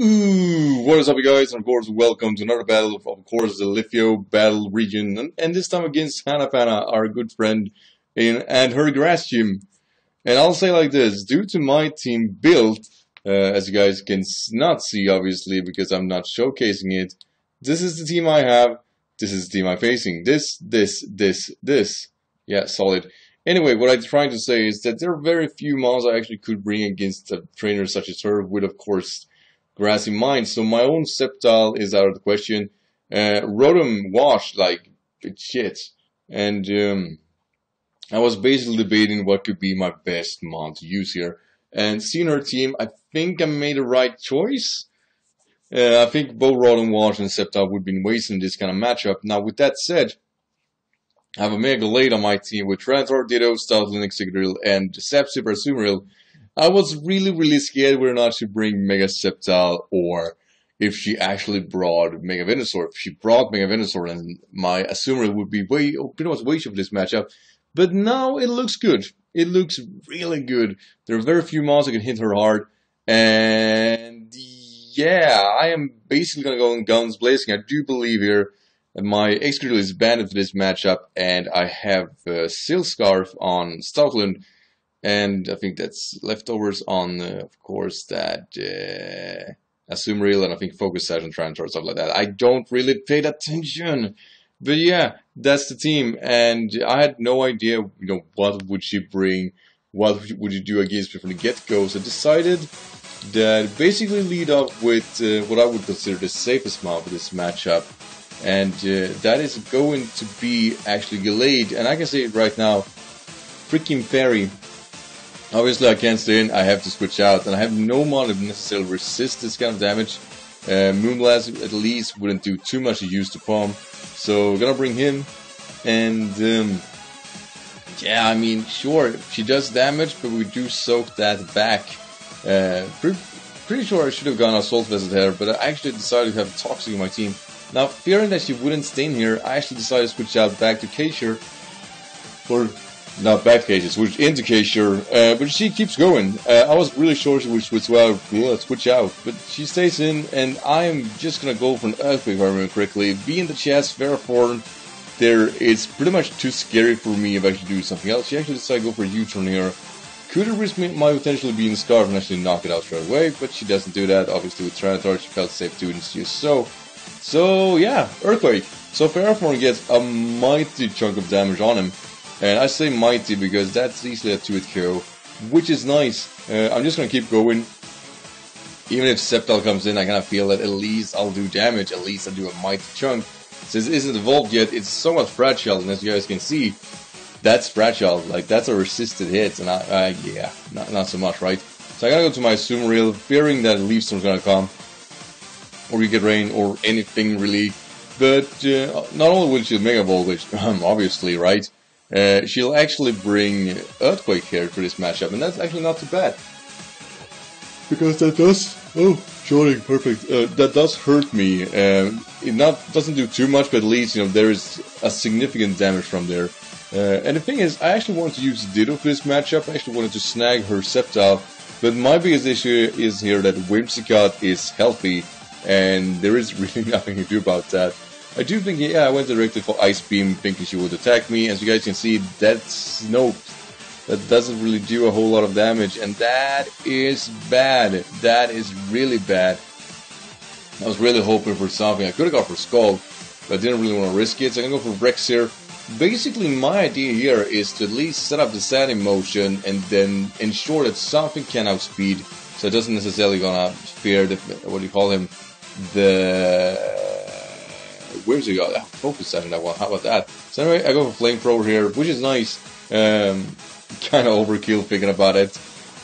Ooh, what is up, you guys? And of course, welcome to another battle of, of course, the Litheo battle region, and, and this time against Hannapanna, our good friend, in, and her grass gym. And I'll say like this, due to my team build, uh, as you guys can not see, obviously, because I'm not showcasing it, this is the team I have, this is the team I'm facing, this, this, this, this. Yeah, solid. Anyway, what I'm trying to say is that there are very few mons I actually could bring against a trainer such as her, with, of course, grass in mind. So my own Sceptile is out of the question. Uh, Rotom washed like shit. And um, I was basically debating what could be my best mon to use here. And seeing her team, I think I made the right choice. Uh, I think both Rotom Wash and Sceptile would be wasting this kind of matchup. Now, with that said, I have a Mega Late on my team with Tyranitar, Ditto, Stoutland, Excadrill, and Deceptive Azumarill. I was really, really scared whether or not she bring Mega Sceptile or if she actually brought Mega Venusaur. If she brought Mega Venusaur, then my Azumarill would be way, oh, pretty much way for this matchup. But now it looks good. It looks really good. There are very few mons that can hit her hard. And yeah, I am basically going to go in guns blazing. I do believe here that my Excadrill is banned for this matchup. And I have uh, Silk Scarf on Stoutland and I think that's leftovers on, uh, of course, that uh, Azumarill and I think Focus Session Transfer stuff like that. I don't really pay attention, but yeah, that's the team, and I had no idea, you know, what would she bring, what would you do against me from the get-go. So I decided that basically lead up with uh, what I would consider the safest mob for this matchup, and uh, that is going to be actually Gallade, and I can say it right now, freaking Fairy Obviously I can't stay in, I have to switch out, and I have no mod to necessarily resist this kind of damage. Uh, Moonblast at least wouldn't do too much use to palm, so gonna bring him, and um, yeah, I mean, sure, she does damage, but we do soak that back. Uh, pretty, pretty sure I should have gone Assault Vest here, but I actually decided to have Toxic in my team. Now, fearing that she wouldn't stay in here, I actually decided to switch out back to Kaysir for not bad cases, which into Kaysir, uh, but she keeps going. Uh, I was really sure she would switch out, switch out, but she stays in, and I am just gonna go for an Earthquake if I remember correctly. Be in the chest, Ferrothorn, there it's pretty much too scary for me if I should do something else. She actually decided to go for a U-turn here. Could have risked my potentially being Scarf and actually knock it out straight away, but she doesn't do that. Obviously with Tyranitar, she felt safe doing this just so. So yeah, Earthquake. So Ferrothorn gets a mighty chunk of damage on him. And I say mighty because that's easily a 2-hit KO, which is nice. Uh, I'm just gonna keep going. Even if Sceptile comes in, I kind of feel that at least I'll do damage, at least I'll do a mighty chunk. Since it isn't evolved yet, it's somewhat fragile, and as you guys can see, that's fragile. Like, that's a resisted hit, and I, I yeah, not, not so much, right? So I gotta go to my Azumarill, fearing that Leaf Storm's gonna come, or you get rain, or anything really. But uh, not only will she Mega Voltage, obviously, right? Uh, she'll actually bring Earthquake here to this matchup, and that's actually not too bad. Because that does... Oh, shorting, perfect. Uh, that does hurt me. Um, it not doesn't do too much, but at least, you know, there is a significant damage from there. Uh, and the thing is, I actually wanted to use Ditto for this matchup. I actually wanted to snag her Sceptile. But my biggest issue is here that Whimsicott is healthy, and there is really nothing to do about that. I do think, yeah, I went directly for Ice Beam thinking she would attack me. As you guys can see, that's, nope, that doesn't really do a whole lot of damage. And that is bad. That is really bad. I was really hoping for something. I could have gone for Skull, but I didn't really want to risk it. So I'm going to go for Rex here. Basically, my idea here is to at least set up the sand in motion and then ensure that something can outspeed. So it doesn't necessarily gonna fear the, what do you call him, the Whimsicott. Yeah, focus setting that one. How about that? So anyway, I go for flamethrower here, which is nice. Um, kind of overkill thinking about it.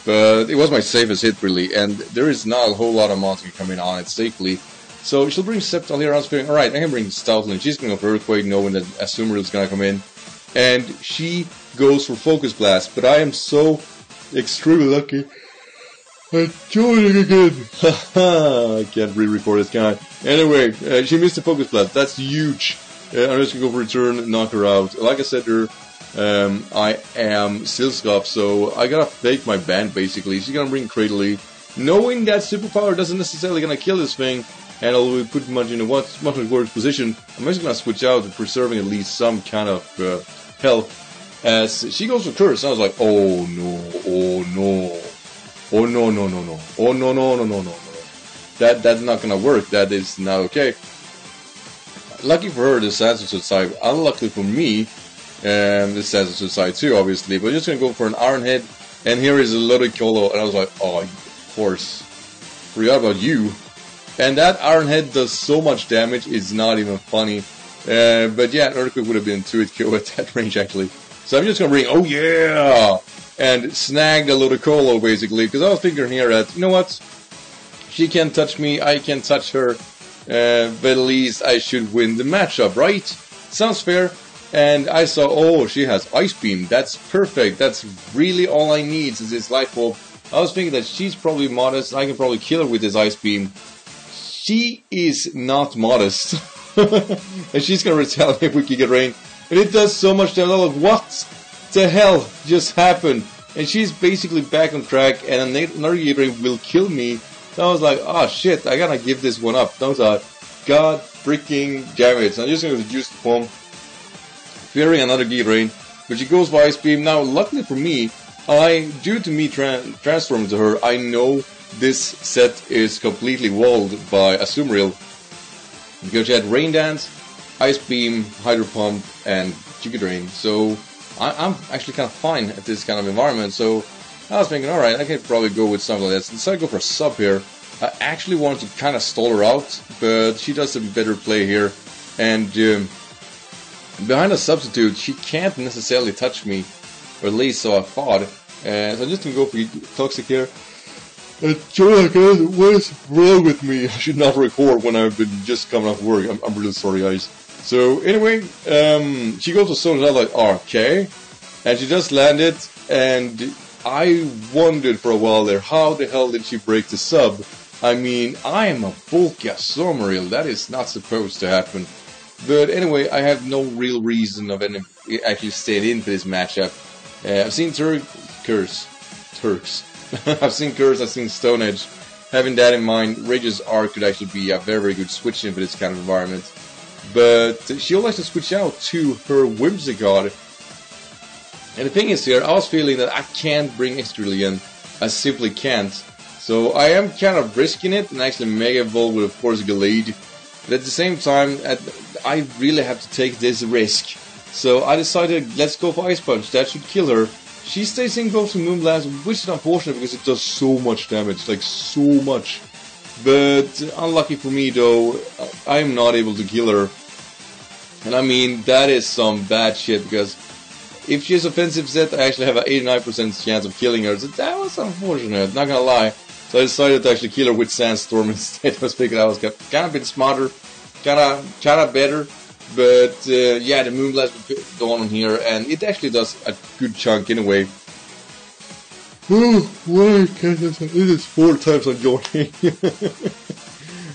But it was my safest hit, really, and there is not a whole lot of monster coming on it safely. So she'll bring Sceptile here. I was feeling, alright, I can bring Stoutland. She's going to go Earthquake, knowing that Azumarill is going to come in. And she goes for Focus Blast, but I am so extremely lucky Joining again. I can't re-record this, guy. Anyway, uh, she missed the focus blast. That's huge. Uh, I'm just gonna go for return, knock her out. Like I said, um, I am still scuffed, so I gotta fake my band basically. She's gonna bring Cradily, knowing that superpower doesn't necessarily gonna kill this thing, and it'll put much in a much, much worse position, I'm just gonna switch out preserving at least some kind of uh, health. As she goes for curse, I was like, oh no, oh no, oh no, no, no, no, oh no, no, no, no, no, no. That that's not gonna work. That is not okay. Lucky for her, this has a suicide. Unlucky for me, um, this has a suicide too, obviously. But just gonna go for an Iron Head, and here is a Ludicolo, and I was like, oh, of course. Forgot about you. And that Iron Head does so much damage, it's not even funny. Uh, but yeah, Earthquake would have been to it kill at that range actually. So I'm just gonna bring, oh yeah! And snag the Ludicolo basically, because I was thinking here that, you know what? She can't touch me, I can't touch her. Uh, but at least I should win the matchup, right? Sounds fair. And I saw, oh, she has Ice Beam. That's perfect. That's really all I need is this Light Bulb. I was thinking that she's probably modest. I can probably kill her with this Ice Beam. She is not modest. and she's gonna retaliate with Giga Drain. And it does so much damage. I'm like, what the hell just happened? And she's basically back on track, and another Drain will kill me so I was like, oh shit, I gotta give this one up. Don't I? God freaking damn it. So I'm just gonna reduce the form. Fearing another Drain. But she goes for Ice Beam. Now, luckily for me, I, due to me tra transforming to her, I know this set is completely walled by Azumarill. Because she had Rain Dance, Ice Beam, Hydro Pump, and Giga Drain. So I, am actually kind of fine at this kind of environment. So I was thinking, alright, I could probably go with something like this. So I go for a sub here. I actually wanted to kind of stall her out, but she does a better play here. And um, behind a substitute, she can't necessarily touch me, or at least so I thought. Uh, so I'm just gonna go for Toxic here. And Jonathan, what is wrong with me? I should not record when I've been just coming off work. I'm, I'm really sorry, guys. So anyway, um, she goes to Soldier like, okay, and she just landed, and I wondered for a while there, how the hell did she break the sub? I mean, I am a bulky Azumarill, that is not supposed to happen. But anyway, I have no real reason of any actually staying in for this matchup. Uh, I've seen Tur Curse. Turks. I've seen Curse, I've seen Stone Edge. Having that in mind, Rage's Arc could actually be a very, very good switch in for this kind of environment. But she'll like to switch out to her Whimsicott and the thing is here, I was feeling that I can't bring Excadrill I simply can't. So I am kind of risking it and actually Mega Evolve with of course Gallade. But at the same time, I really have to take this risk. So I decided, let's go for Ice Punch, that should kill her. She stays in Ghost and Moonblast, which is unfortunate because it does so much damage, like so much. But unlucky for me though, I am not able to kill her. And I mean, that is some bad shit because if she's offensive set, I actually have an 89% chance of killing her. So that was unfortunate, not gonna lie. So I decided to actually kill her with Sandstorm instead. I was thinking I was kind of bit smarter, kind of, kind of better. But uh, yeah, the Moonblast would go on here, and it actually does a good chunk in a way. Oh, why can't? It is four times I'm joining.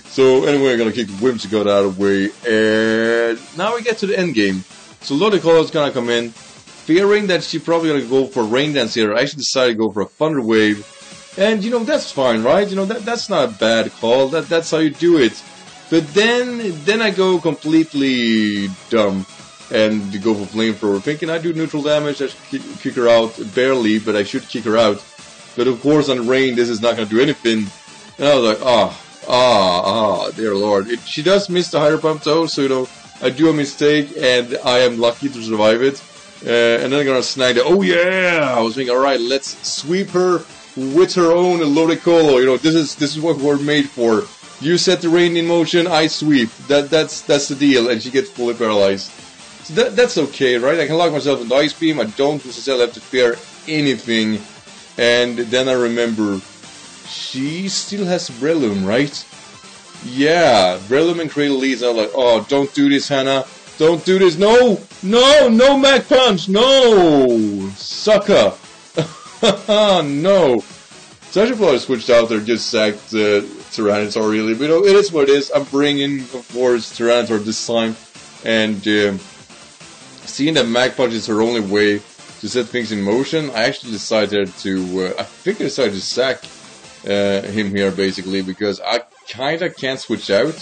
so anyway, I'm gonna kick the Whimsicott out of the way, and now we get to the end game. So Ludicolo is gonna come in, fearing that she probably gonna go for rain dance here, I actually decided to go for a thunder wave. And you know that's fine, right? You know that that's not a bad call. That that's how you do it. But then then I go completely dumb and go for flamethrower, thinking I do neutral damage. I should kick her out barely, but I should kick her out. But of course on rain this is not gonna do anything. And I was like, ah, ah, ah, dear lord. It, she does miss the hydro pump though, so you know I do a mistake and I am lucky to survive it. Uh, and then I'm gonna snag it. Oh yeah! I was thinking, all right, let's sweep her with her own Ludicolo. You know, this is this is what we're made for. You set the rain in motion, I sweep. That that's that's the deal, and she gets fully paralyzed. So that that's okay, right? I can lock myself in the ice beam. I don't necessarily have to fear anything. And then I remember, she still has Breloom, right? Yeah, Breloom and Cradle Leads. I'm like, oh, don't do this, Hannah. Don't do this. No! No! No Mach Punch! No! Sucker! no! Should probably switched out there, just sacked uh, Tyranitar really. But you know, it is what it is. I'm bringing, of course, Tyranitar this time. And uh, seeing that Mach Punch is her only way to set things in motion, I actually decided to, uh, I think I decided to sack uh, him here basically because I kinda can't switch out.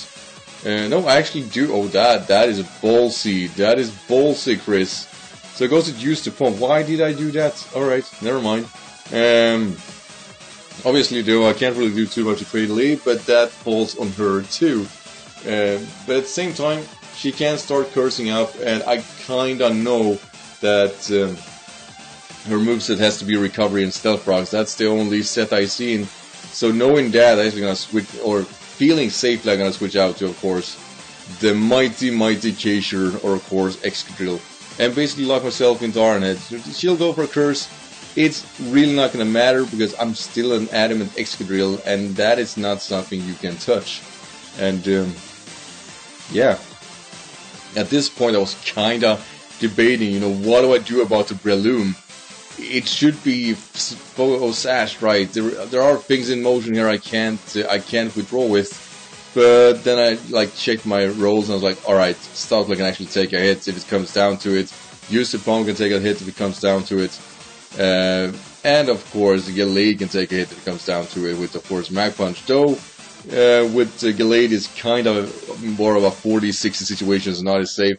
Uh, no, I actually do. Oh, that that is ballsy. That is ballsy, Chris. So goes it goes to use the pump. Why did I do that? Alright, never mind. Um, obviously, though, I can't really do too much to Lead, but that falls on her too. Uh, but at the same time, she can start cursing up, and I kinda know that um, her moveset has to be recovery and stealth rocks. That's the only set I've seen. So knowing that, I'm gonna switch, or feeling safe, I'm gonna switch out to, of course, the mighty, mighty Kaysher, or of course, Excadrill. And basically lock myself into Ironhead. She'll go for a curse. It's really not gonna matter because I'm still an adamant Excadrill, and that is not something you can touch. And, um, yeah. At this point, I was kinda debating, you know, what do I do about the Breloom? It should be oh, Sash, right? There, there are things in motion here I can't, uh, I can't withdraw with. But then I like checked my rolls and I was like, all right, Stoutland can actually take a hit if it comes down to it. Use the Palm can take a hit if it comes down to it. Uh, and of course, Gallade can take a hit if it comes down to it with, of course, Mach Punch. Though, uh, with uh, Gallade, it's kind of more of a 40-60 situation, it's not as safe.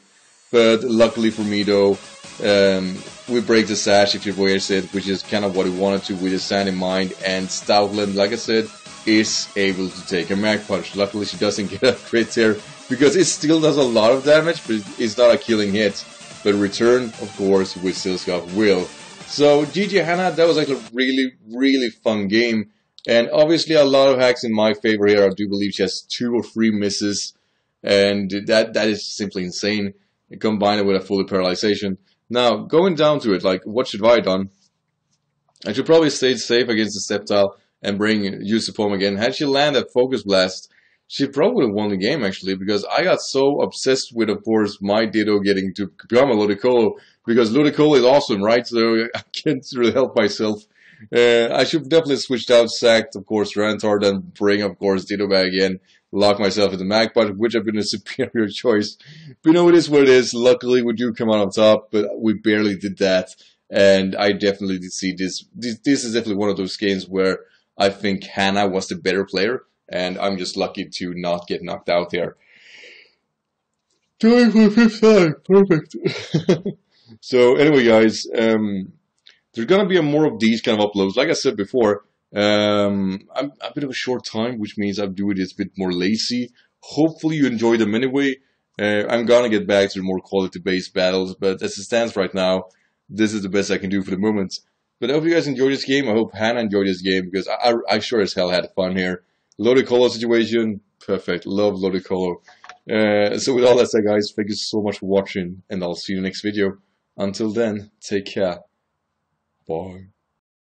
But luckily for me, though, um, we break the sash if you wears it, which is kind of what we wanted to with the sand in mind. And Stoutland, like I said, is able to take a Mach Punch. Luckily, she doesn't get a crit there because it still does a lot of damage, but it's not a killing hit. But return, of course, with Silk Scarf will. So GG Hannah, that was like a really, really fun game. And obviously a lot of hacks in my favor here. I do believe she has two or three misses. And that that is simply insane. Combine it with a fully paralyzation. Now, going down to it, like, what should I done? I should probably stay safe against the Sceptile and bring Yusufom again. Had she landed Focus Blast, she probably won the game actually because I got so obsessed with, of course, my Ditto getting to become a Ludicolo because Ludicolo is awesome, right? So I can't really help myself. Uh, I should definitely switch out, sacked, of course, Rantar, then bring, of course, Ditto back again, lock myself in the Mac Magpie, which I've been a superior choice. But you know, it is what it is. Luckily, we do come out on top, but we barely did that. And I definitely did see this. This, this is definitely one of those games where I think Hannah was the better player, and I'm just lucky to not get knocked out there. Time for fifth time, perfect. so anyway, guys, um, there's gonna be a more of these kind of uploads. Like I said before, um, I'm a bit of a short time, which means I'm doing this a bit more lazy. Hopefully you enjoy them anyway. Uh, I'm gonna get back to more quality-based battles, but as it stands right now, this is the best I can do for the moment. But I hope you guys enjoyed this game. I hope Hannah enjoyed this game because I, I, I sure as hell had fun here. Ludicolo situation, perfect. Love Ludicolo. Uh, so with all that said, guys, thank you so much for watching, and I'll see you in the next video. Until then, take care. Bye.